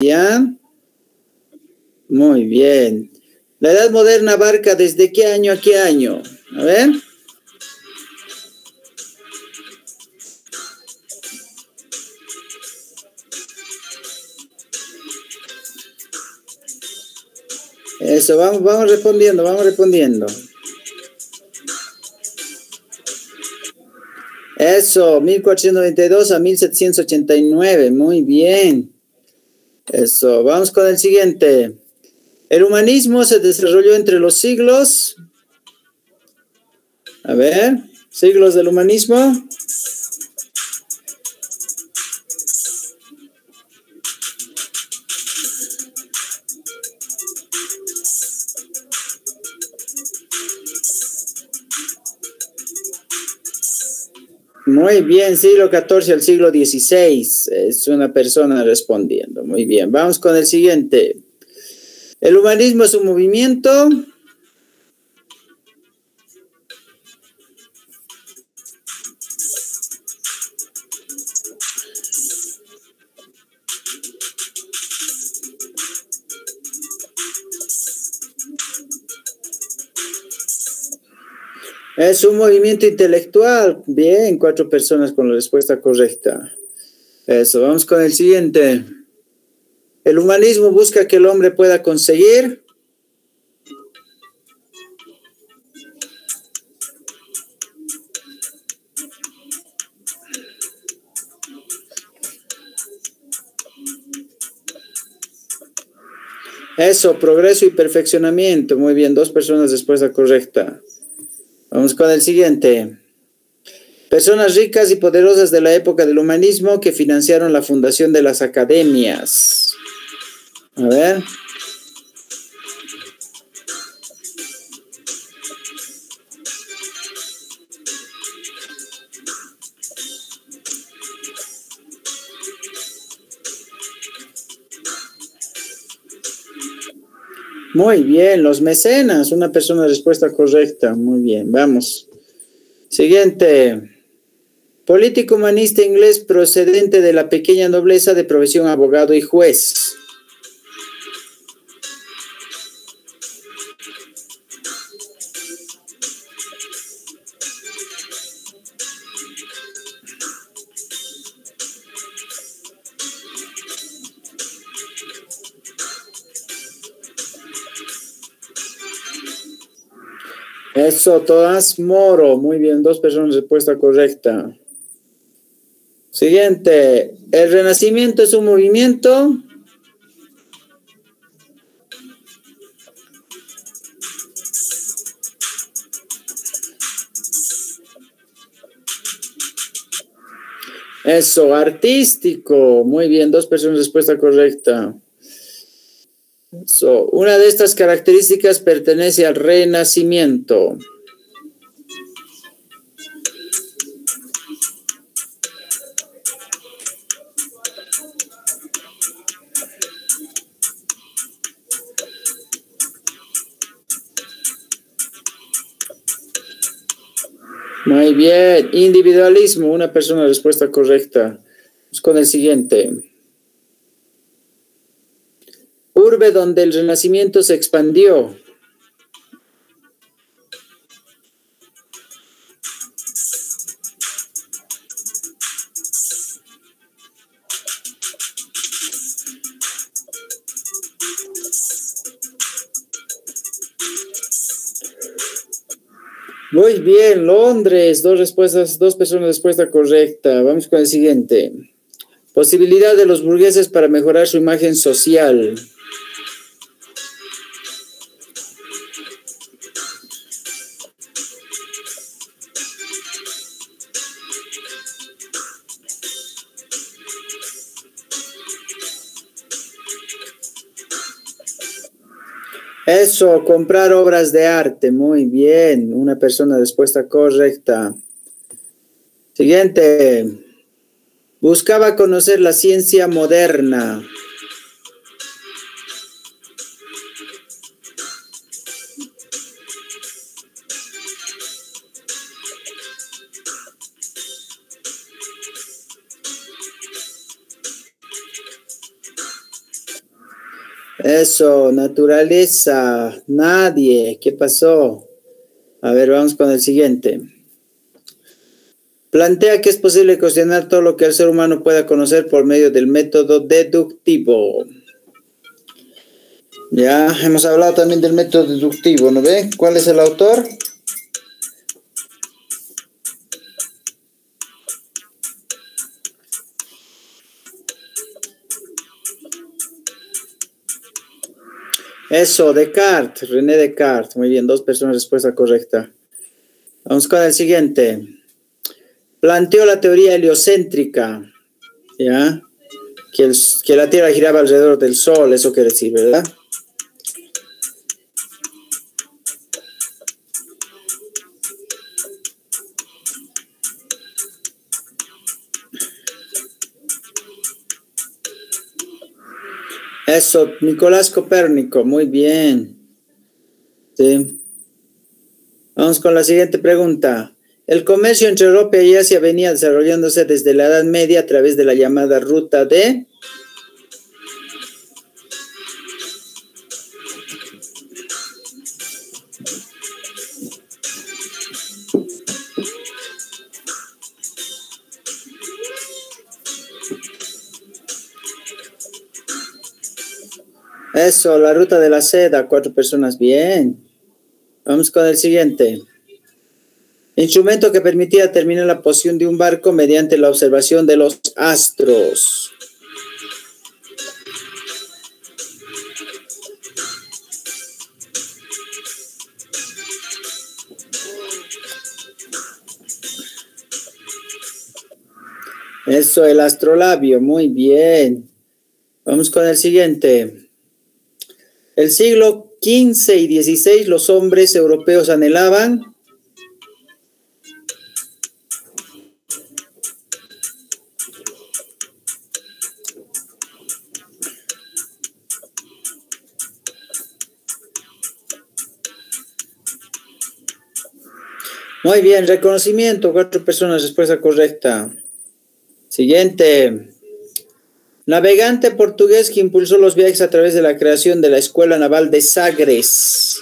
¿Ya? Muy bien. La edad moderna abarca desde qué año a qué año. A ver. Eso, vamos, vamos respondiendo, vamos respondiendo. Eso, 1492 a 1789, muy bien. Eso, vamos con el siguiente. El humanismo se desarrolló entre los siglos. A ver, siglos del humanismo. Muy bien, siglo XIV al siglo XVI. Es una persona respondiendo. Muy bien, vamos con el siguiente. El humanismo es un movimiento. Es un movimiento intelectual. Bien, cuatro personas con la respuesta correcta. Eso, vamos con el siguiente. El humanismo busca que el hombre pueda conseguir. Eso, progreso y perfeccionamiento. Muy bien, dos personas respuesta correcta. Vamos con el siguiente. Personas ricas y poderosas de la época del humanismo que financiaron la fundación de las academias. A ver. Muy bien, los mecenas, una persona respuesta correcta. Muy bien, vamos. Siguiente. Político humanista inglés procedente de la pequeña nobleza de profesión abogado y juez. Eso, todas Moro. Muy bien, dos personas, respuesta correcta. Siguiente. El renacimiento es un movimiento. Eso, artístico. Muy bien, dos personas, respuesta correcta. So, una de estas características pertenece al renacimiento. Muy bien, individualismo, una persona respuesta correcta. Vamos con el siguiente donde el renacimiento se expandió. Muy bien, Londres, dos respuestas, dos personas respuesta correcta. Vamos con el siguiente. Posibilidad de los burgueses para mejorar su imagen social. Eso, comprar obras de arte. Muy bien. Una persona respuesta correcta. Siguiente. Buscaba conocer la ciencia moderna. Eso, naturaleza, nadie. ¿Qué pasó? A ver, vamos con el siguiente. Plantea que es posible cuestionar todo lo que el ser humano pueda conocer por medio del método deductivo. Ya hemos hablado también del método deductivo, ¿no ve? ¿Cuál es el autor? Eso, Descartes, René Descartes. Muy bien, dos personas, respuesta correcta. Vamos con el siguiente. Planteó la teoría heliocéntrica, ¿ya? Que, la Tierra giraba alrededor del Sol, eso quiere decir, ¿verdad? Eso, Nicolás Copérnico, muy bien. Sí. Vamos con la siguiente pregunta. El comercio entre Europa y Asia venía desarrollándose desde la Edad Media a través de la llamada ruta de... Eso, la ruta de la seda, cuatro personas, bien. Vamos con el siguiente. Instrumento que permitía determinar la posición de un barco mediante la observación de los astros. Eso, el astrolabio, muy bien. Vamos con el siguiente. El siglo XV y XVI los hombres europeos anhelaban Muy bien, reconocimiento, cuatro personas, respuesta correcta. Siguiente. Navegante portugués que impulsó los viajes a través de la creación de la Escuela Naval de Sagres.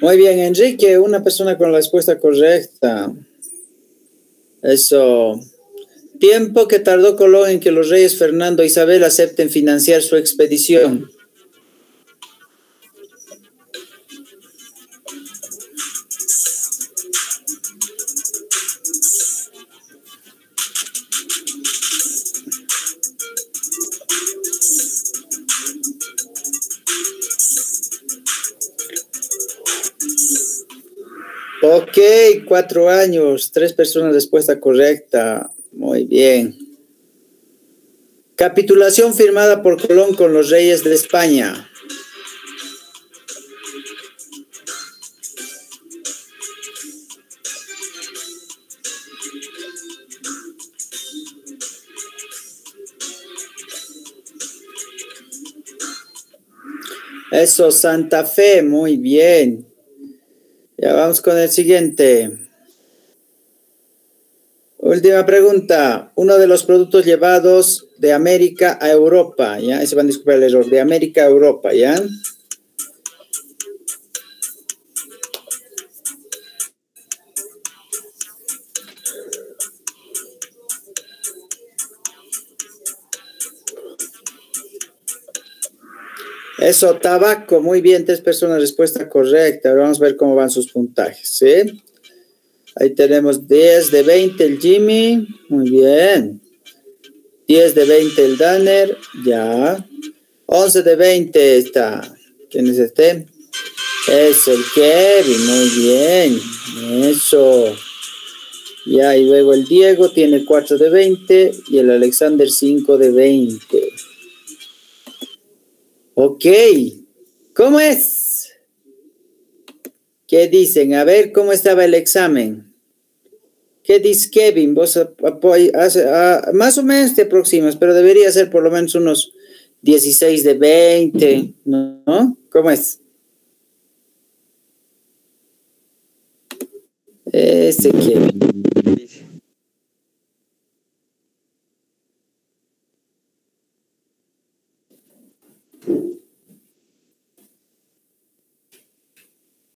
Muy bien, Enrique, una persona con la respuesta correcta. Eso. Tiempo que tardó Colón en que los reyes Fernando e Isabel acepten financiar su expedición. Ok, cuatro años, tres personas, respuesta correcta. Muy bien. Capitulación firmada por Colón con los reyes de España. Eso, Santa Fe, muy bien. Ya vamos con el siguiente. Última pregunta. Uno de los productos llevados de América a Europa, ¿ya? Ese van a disculpar el error. De América a Europa, ¿ya? Eso, tabaco, muy bien, tres personas, respuesta correcta. Ahora vamos a ver cómo van sus puntajes, ¿sí? Ahí tenemos 10 de 20 el Jimmy, muy bien. 10 de 20 el Danner, ya. 11 de 20 está. ¿Quién es este? Es el Kevin, muy bien. Eso. Ya, y luego el Diego tiene 4 de 20 y el Alexander 5 de 20. Ok, ¿cómo es? ¿Qué dicen? A ver cómo estaba el examen. ¿Qué dice Kevin? Vos más o menos te aproximas, pero debería ser por lo menos unos 16 de 20, ¿no? ¿Cómo es? Este Kevin.